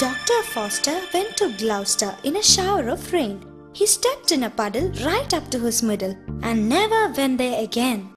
Dr. Foster went to Gloucester in a shower of rain. He stepped in a puddle right up to his middle and never went there again.